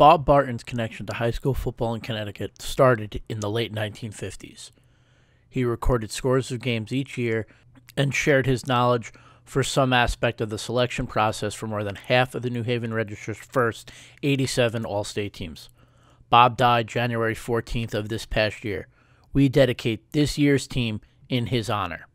Bob Barton's connection to high school football in Connecticut started in the late 1950s. He recorded scores of games each year and shared his knowledge for some aspect of the selection process for more than half of the New Haven Register's first 87 All State teams. Bob died January 14th of this past year. We dedicate this year's team in his honor.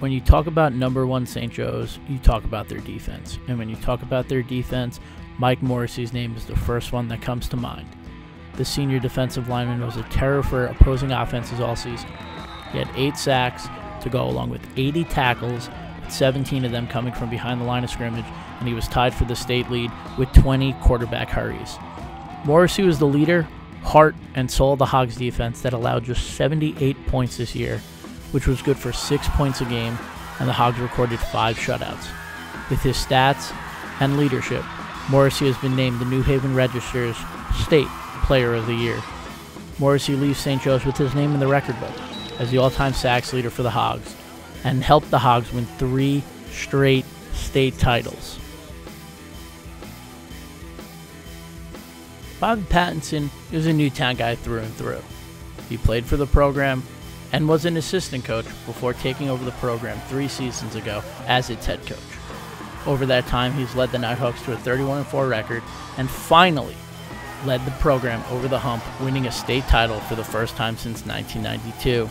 When you talk about number one St. Joe's, you talk about their defense. And when you talk about their defense, Mike Morrissey's name is the first one that comes to mind. The senior defensive lineman was a terror for opposing offenses all season. He had eight sacks to go along with 80 tackles, with 17 of them coming from behind the line of scrimmage, and he was tied for the state lead with 20 quarterback hurries. Morrissey was the leader, heart, and soul of the Hogs defense that allowed just 78 points this year, which was good for six points a game, and the Hogs recorded five shutouts. With his stats and leadership, Morrissey has been named the New Haven Register's State Player of the Year. Morrissey leaves St. Joe's with his name in the record book as the all time sacks leader for the Hogs and helped the Hogs win three straight state titles. Bobby Pattinson is a Newtown guy through and through. He played for the program and was an assistant coach before taking over the program three seasons ago as its head coach. Over that time, he's led the Nighthawks to a 31 4 record and finally led the program over the hump, winning a state title for the first time since 1992.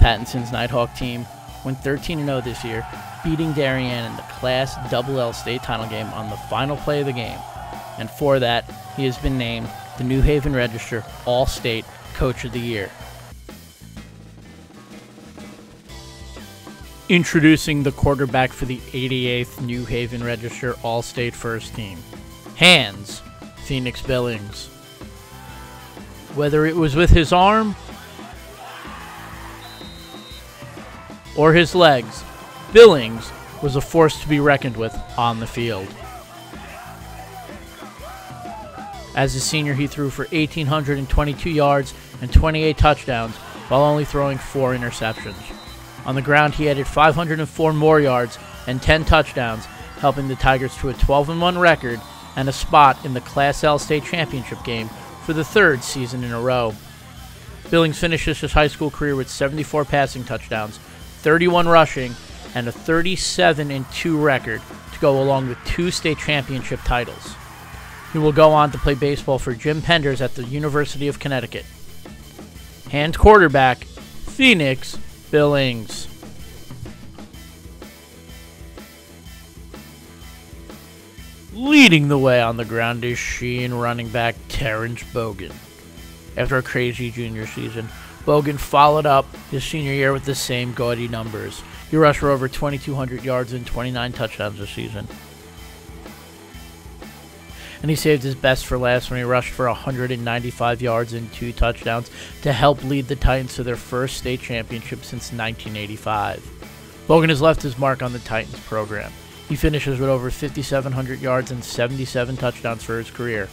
Pattinson's Nighthawk team went 13 0 this year, beating Darien in the Class Double L state title game on the final play of the game. And for that, he has been named the New Haven Register All State Coach of the Year. Introducing the quarterback for the 88th New Haven Register All State First Team. Hands, Phoenix Billings. Whether it was with his arm or his legs, Billings was a force to be reckoned with on the field. As a senior, he threw for 1,822 yards and 28 touchdowns while only throwing four interceptions. On the ground, he added 504 more yards and 10 touchdowns, helping the Tigers to a 12 1 record and a spot in the Class L state championship game for the third season in a row. Billings finishes his high school career with 74 passing touchdowns, 31 rushing, and a 37 2 record to go along with two state championship titles. He will go on to play baseball for Jim Penders at the University of Connecticut. Hand quarterback, Phoenix Billings. Leading the way on the ground is Sheehan running back Terrence Bogan. After a crazy junior season, Bogan followed up his senior year with the same gaudy numbers. He rushed for over 2,200 yards and 29 touchdowns this season. And he saved his best for last when he rushed for 195 yards and two touchdowns to help lead the Titans to their first state championship since 1985. Bogan has left his mark on the Titans program. He finishes with over 5,700 yards and 77 touchdowns for his career.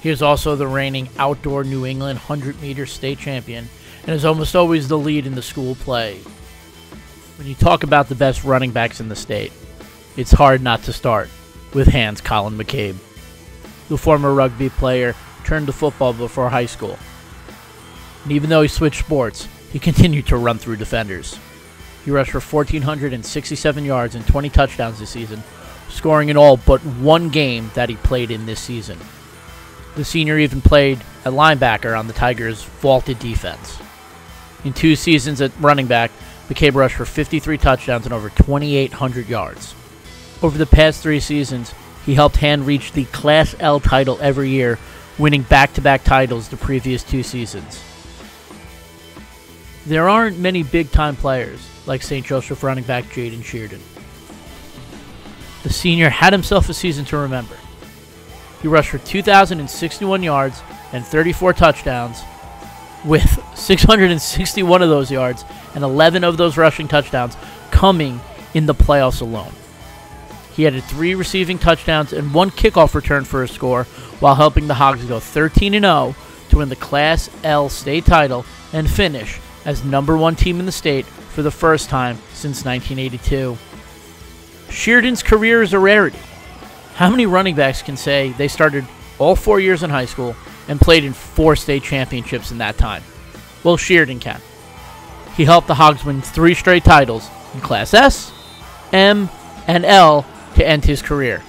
He is also the reigning outdoor New England 100 meter state champion and is almost always the lead in the school play. When you talk about the best running backs in the state, it's hard not to start with Hands Colin McCabe. The former rugby player turned to football before high school. And even though he switched sports, he continued to run through defenders. He rushed for 1,467 yards and 20 touchdowns this season, scoring in all but one game that he played in this season. The senior even played at linebacker on the Tigers' vaulted defense. In two seasons at running back, McCabe rushed for 53 touchdowns and over 2,800 yards. Over the past three seasons, he helped Hand reach the Class L title every year, winning back to back titles the previous two seasons. There aren't many big time players like St. Joseph running back Jaden Shirden. The senior had himself a season to remember. He rushed for 2,061 yards and 34 touchdowns, with 661 of those yards and 11 of those rushing touchdowns coming in the playoffs alone. He added three receiving touchdowns and one kickoff return for a score, while helping the Hogs go 13 0 to win the Class L state title and finish as number one team in the state for the first time since 1982. Shirden's career is a rarity. How many running backs can say they started all four years in high school and played in four state championships in that time? Well, Shirden can. He helped the Hogs win three straight titles in Class S, M, and L to end his career.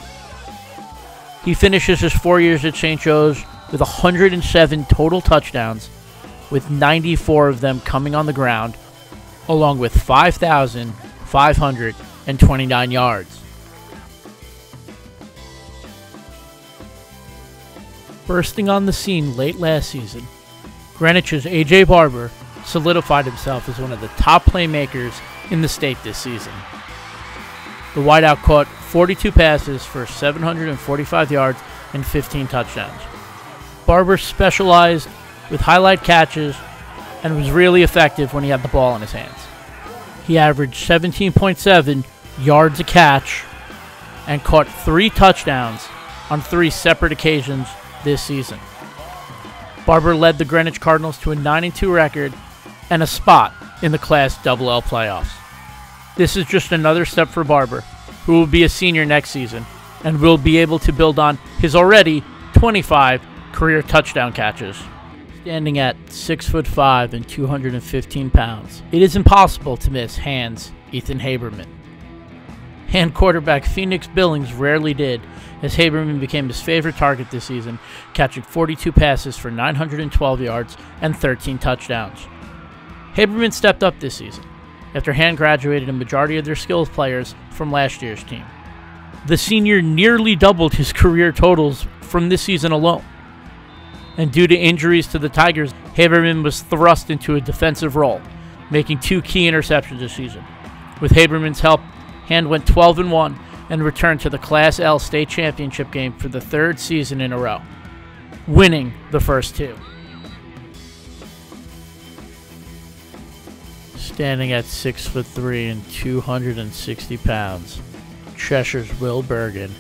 He finishes his four years at St. Joe's with 107 total touchdowns, with 94 of them coming on the ground, along with 5,529 yards. Bursting on the scene late last season, Greenwich's A.J. Barber solidified himself as one of the top playmakers in the state this season. The wideout caught 42 passes for 745 yards and 15 touchdowns. Barber specialized with highlight catches and was really effective when he had the ball in his hands. He averaged 17.7 yards a catch and caught three touchdowns on three separate occasions this season. Barber led the Greenwich Cardinals to a 9 2 record and a spot in the Class Double-L playoffs. This is just another step for Barber, who will be a senior next season and will be able to build on his already 25 career touchdown catches. Standing at 6 foot 5 and 215 pounds, it is impossible to miss Hands Ethan Haberman. Hand quarterback Phoenix Billings rarely did, as Haberman became his favorite target this season, catching 42 passes for 912 yards and 13 touchdowns. Haberman stepped up this season, after Hand graduated a majority of their skills players from last year's team. The senior nearly doubled his career totals from this season alone. And due to injuries to the Tigers, Haberman was thrust into a defensive role, making two key interceptions this season. With Haberman's help, Hand went 12 and 1 and returned to the Class L state championship game for the third season in a row, winning the first two. Standing at six foot three and 260 pounds, Cheshire's Will Bergen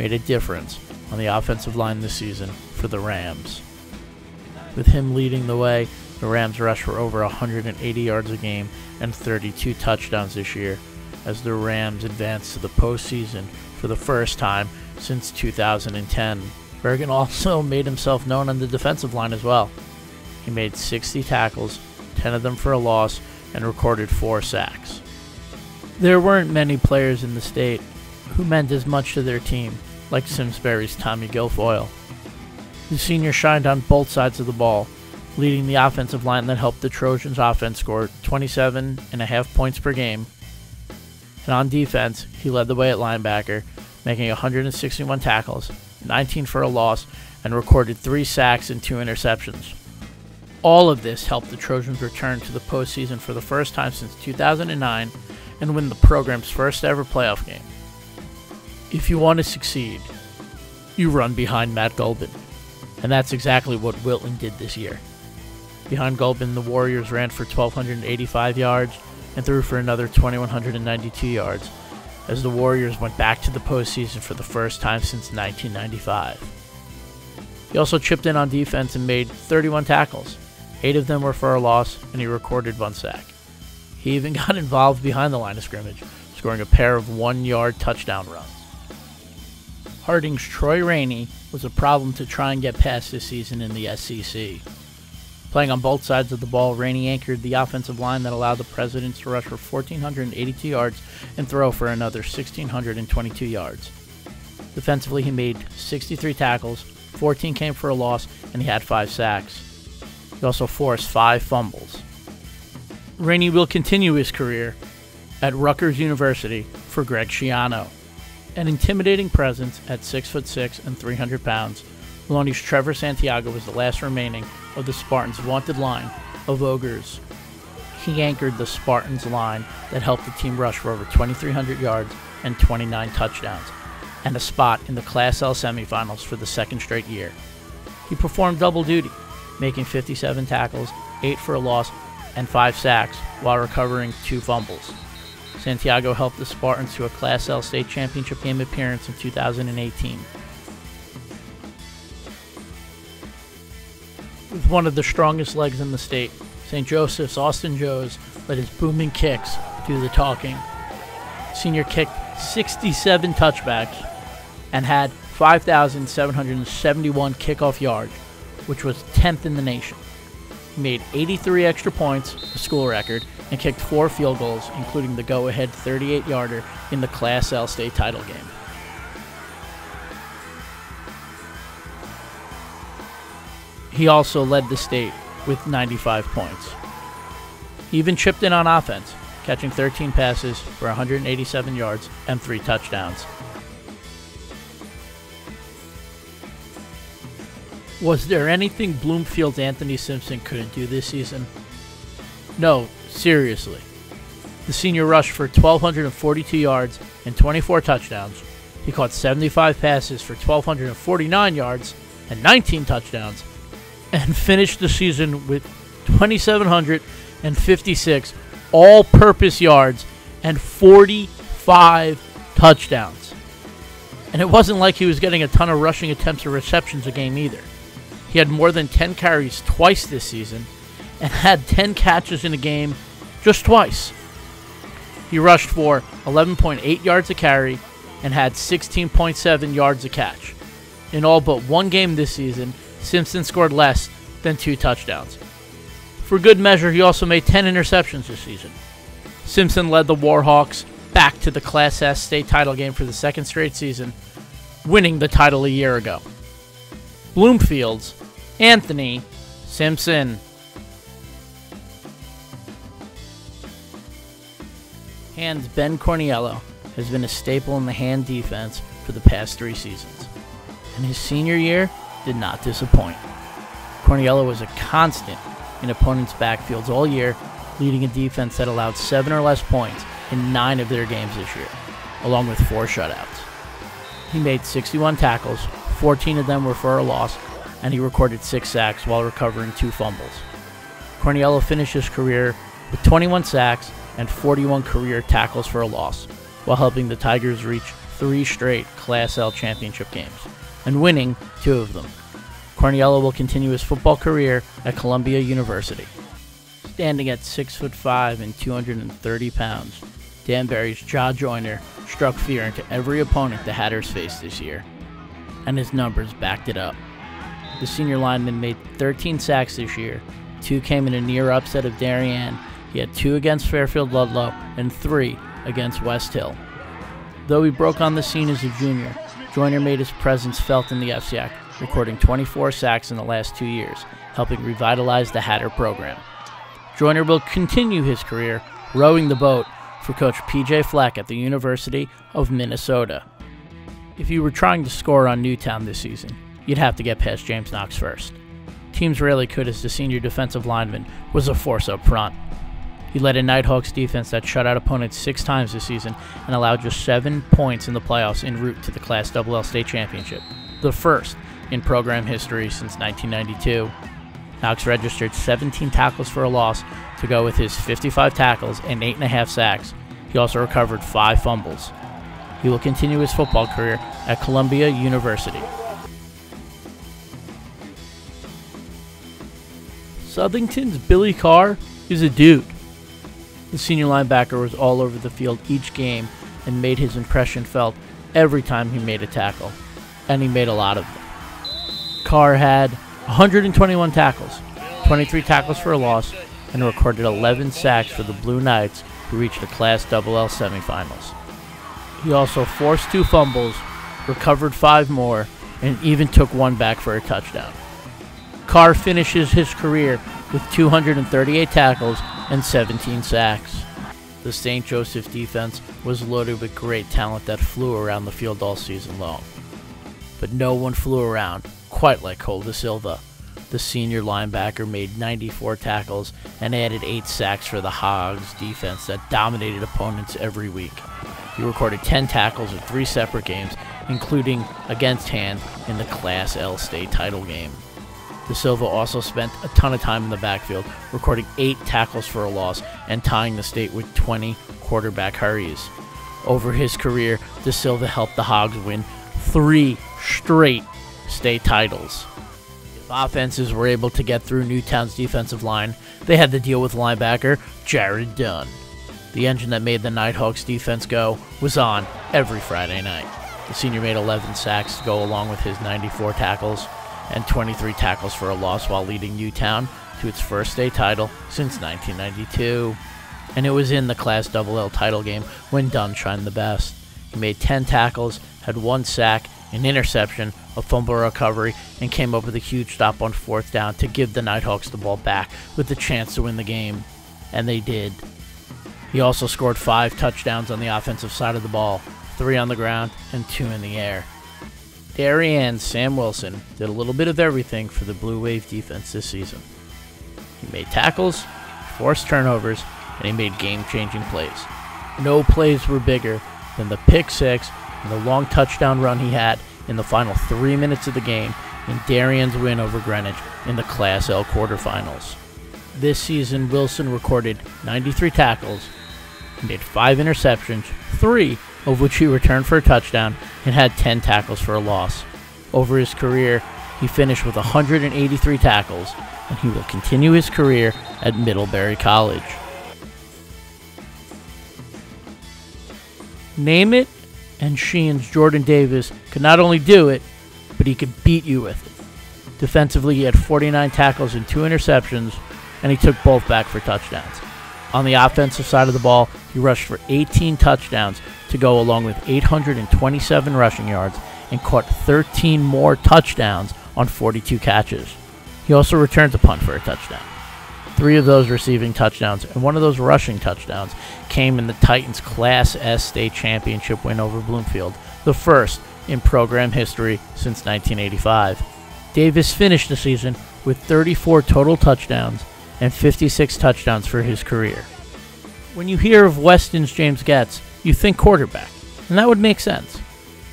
made a difference on the offensive line this season for the Rams. With him leading the way, the Rams rushed for over 180 yards a game and 32 touchdowns this year as the Rams advanced to the postseason for the first time since 2010. Bergen also made himself known on the defensive line as well. He made 60 tackles, 10 of them for a loss, and recorded 4 sacks. There weren't many players in the state who meant as much to their team like Simsbury's Tommy Guilfoyle. The senior shined on both sides of the ball, leading the offensive line that helped the Trojans offense score 27 and a half points per game and on defense, he led the way at linebacker, making 161 tackles, 19 for a loss, and recorded three sacks and two interceptions. All of this helped the Trojans return to the postseason for the first time since 2009 and win the program's first ever playoff game. If you want to succeed, you run behind Matt Gulbin. And that's exactly what Wilton did this year. Behind Gulbin, the Warriors ran for 1,285 yards, and threw for another 2,192 yards as the Warriors went back to the postseason for the first time since 1995. He also chipped in on defense and made 31 tackles. Eight of them were for a loss, and he recorded one sack. He even got involved behind the line of scrimmage, scoring a pair of one yard touchdown runs. Harding's Troy Rainey was a problem to try and get past this season in the SEC. Playing on both sides of the ball, Rainey anchored the offensive line that allowed the Presidents to rush for 1,482 yards and throw for another 1,622 yards. Defensively, he made 63 tackles, 14 came for a loss, and he had 5 sacks. He also forced 5 fumbles. Rainey will continue his career at Rutgers University for Greg Schiano. An intimidating presence at 6'6 and 300 pounds, Maloney's Trevor Santiago was the last remaining of the Spartans' vaunted line of ogres. He anchored the Spartans' line that helped the team rush for over 2,300 yards and 29 touchdowns, and a spot in the Class L semifinals for the second straight year. He performed double duty, making 57 tackles, 8 for a loss, and 5 sacks while recovering 2 fumbles. Santiago helped the Spartans to a Class L state championship game appearance in 2018. with one of the strongest legs in the state. St. Joseph's Austin Joes let his booming kicks do the talking. Senior kicked 67 touchbacks, and had 5,771 kickoff yards, which was 10th in the nation. He made 83 extra points, a school record, and kicked four field goals, including the go ahead 38 yarder in the Class L state title game. He also led the state with 95 points. He even chipped in on offense, catching 13 passes for 187 yards and three touchdowns. Was there anything Bloomfield's Anthony Simpson couldn't do this season? No, seriously. The senior rushed for 1,242 yards and 24 touchdowns. He caught 75 passes for 1,249 yards and 19 touchdowns, and finished the season with 2,756 all purpose yards and 45 touchdowns. And it wasn't like he was getting a ton of rushing attempts or receptions a game either. He had more than 10 carries twice this season and had 10 catches in a game just twice. He rushed for 11.8 yards a carry and had 16.7 yards a catch. In all but one game this season, Simpson scored less than two touchdowns. For good measure, he also made 10 interceptions this season. Simpson led the Warhawks back to the Class S state title game for the second straight season, winning the title a year ago. Bloomfield's Anthony Simpson. Hands Ben Corniello has been a staple in the hand defense for the past three seasons, and his senior year did not disappoint. Corniello was a constant in opponents' backfields all year, leading a defense that allowed seven or less points in nine of their games this year, along with four shutouts. He made 61 tackles, 14 of them were for a loss, and he recorded six sacks while recovering two fumbles. Corniello finished his career with 21 sacks and 41 career tackles for a loss, while helping the Tigers reach three straight Class L championship games and winning two of them. Corniello will continue his football career at Columbia University. Standing at 6 foot 5 and 230 pounds, Danbury's Jah Joyner struck fear into every opponent the Hatters faced this year, and his numbers backed it up. The senior lineman made 13 sacks this year. Two came in a near upset of Darien. He had two against Fairfield Ludlow and three against West Hill. Though he broke on the scene as a junior, Joyner made his presence felt in the FCIAC, recording 24 sacks in the last two years, helping revitalize the Hatter program. Joyner will continue his career rowing the boat for coach PJ Fleck at the University of Minnesota. If you were trying to score on Newtown this season, you'd have to get past James Knox first. Teams rarely could as the senior defensive lineman was a force up front. He led a Nighthawks defense that shut out opponents six times this season and allowed just seven points in the playoffs en route to the Class LL state championship, the first in program history since 1992. Knox registered 17 tackles for a loss to go with his 55 tackles and 8.5 sacks. He also recovered five fumbles. He will continue his football career at Columbia University. Southington's Billy Carr is a dude. The senior linebacker was all over the field each game and made his impression felt every time he made a tackle, and he made a lot of them. Carr had 121 tackles, 23 tackles for a loss, and recorded 11 sacks for the Blue Knights, who reached the Class Double L semifinals. He also forced two fumbles, recovered five more, and even took one back for a touchdown. Carr finishes his career with 238 tackles and 17 sacks. The St. Joseph defense was loaded with great talent that flew around the field all season long. But no one flew around quite like Cole Silva. The senior linebacker made 94 tackles and added 8 sacks for the Hogs defense that dominated opponents every week. He recorded 10 tackles in three separate games, including against Hand in the Class L state title game. Da Silva also spent a ton of time in the backfield, recording eight tackles for a loss and tying the state with 20 quarterback hurries. Over his career, Da Silva helped the Hogs win three straight state titles. If offenses were able to get through Newtown's defensive line, they had to deal with linebacker Jared Dunn. the engine that made the Nighthawks defense go, was on every Friday night. The senior made 11 sacks to go along with his 94 tackles and 23 tackles for a loss while leading Newtown to its first state title since 1992. And it was in the Class Double L title game when Dunn shined the best. He made 10 tackles, had one sack, an interception, a fumble recovery, and came up with a huge stop on fourth down to give the Nighthawks the ball back with the chance to win the game. And they did. He also scored five touchdowns on the offensive side of the ball, three on the ground and two in the air. Darien Sam Wilson did a little bit of everything for the Blue Wave defense this season. He made tackles, forced turnovers, and he made game changing plays. No plays were bigger than the pick six and the long touchdown run he had in the final three minutes of the game in Darien's win over Greenwich in the Class L quarterfinals. This season, Wilson recorded 93 tackles, made five interceptions, three of which he returned for a touchdown, and had 10 tackles for a loss. Over his career, he finished with 183 tackles, and he will continue his career at Middlebury College. Name it, and Sheehan's Jordan Davis could not only do it, but he could beat you with it. Defensively, he had 49 tackles and two interceptions, and he took both back for touchdowns. On the offensive side of the ball, he rushed for 18 touchdowns to go along with 827 rushing yards and caught 13 more touchdowns on 42 catches. He also returned a punt for a touchdown. Three of those receiving touchdowns and one of those rushing touchdowns came in the Titans' Class S state championship win over Bloomfield, the first in program history since 1985. Davis finished the season with 34 total touchdowns and 56 touchdowns for his career. When you hear of Weston's James Getz, you think quarterback, and that would make sense.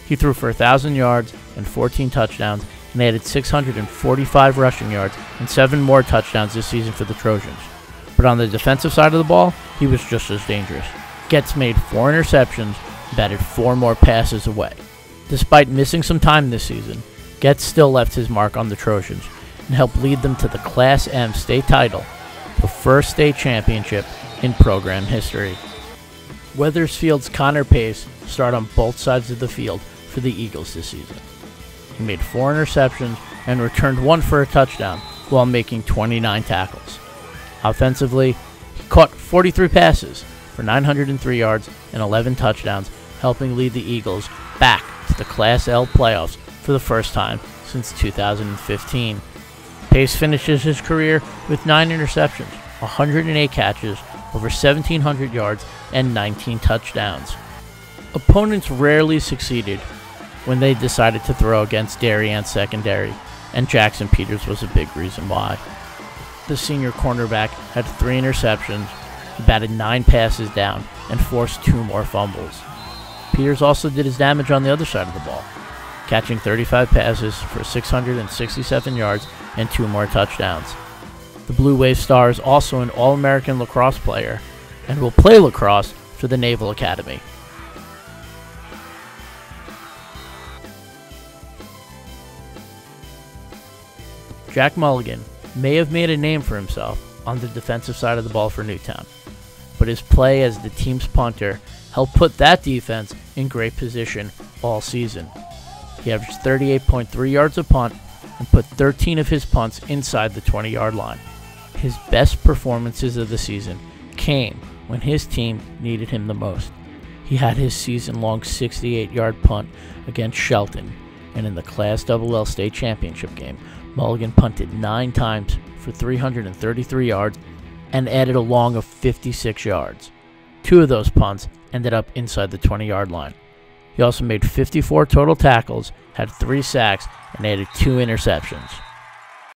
He threw for 1,000 yards and 14 touchdowns and added 645 rushing yards and 7 more touchdowns this season for the Trojans. But on the defensive side of the ball, he was just as dangerous. Getz made 4 interceptions, batted 4 more passes away. Despite missing some time this season, Getz still left his mark on the Trojans and helped lead them to the Class M state title, the first state championship in program history. Wethersfield's Connor Pace started on both sides of the field for the Eagles this season. He made four interceptions and returned one for a touchdown while making 29 tackles. Offensively, he caught 43 passes for 903 yards and 11 touchdowns, helping lead the Eagles back to the Class L playoffs for the first time since 2015. Pace finishes his career with 9 interceptions, 108 catches, over 1,700 yards, and 19 touchdowns. Opponents rarely succeeded when they decided to throw against Darien secondary, and Jackson Peters was a big reason why. The senior cornerback had three interceptions, batted nine passes down, and forced two more fumbles. Peters also did his damage on the other side of the ball, catching 35 passes for 667 yards and two more touchdowns. The Blue Wave Star is also an All American lacrosse player and will play lacrosse for the Naval Academy. Jack Mulligan may have made a name for himself on the defensive side of the ball for Newtown, but his play as the team's punter helped put that defense in great position all season. He averaged 38.3 yards a punt and put 13 of his punts inside the 20 yard line. His best performances of the season came when his team needed him the most. He had his season long 68 yard punt against Shelton, and in the Class L state championship game, Mulligan punted nine times for 333 yards and added a long of 56 yards. Two of those punts ended up inside the 20 yard line. He also made 54 total tackles, had three sacks, and added two interceptions.